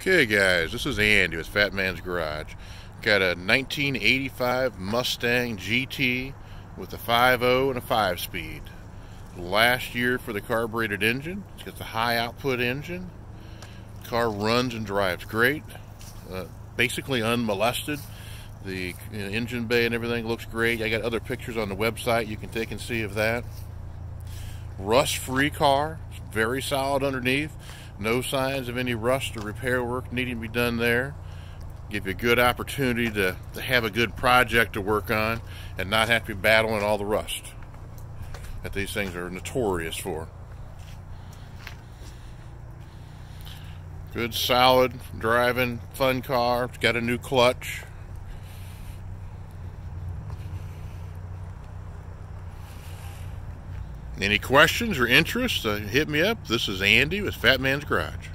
Okay guys, this is Andy with Fat Man's Garage. Got a 1985 Mustang GT with a 5.0 and a 5-speed. Last year for the carbureted engine. It's got the high output engine. Car runs and drives great. Uh, basically unmolested. The engine bay and everything looks great. I got other pictures on the website you can take and see of that. Rust-free car. It's very solid underneath. No signs of any rust or repair work needing to be done there. Give you a good opportunity to, to have a good project to work on and not have to be battling all the rust that these things are notorious for. Good, solid, driving, fun car. It's got a new clutch. Any questions or interest, uh, hit me up. This is Andy with Fat Man's Garage.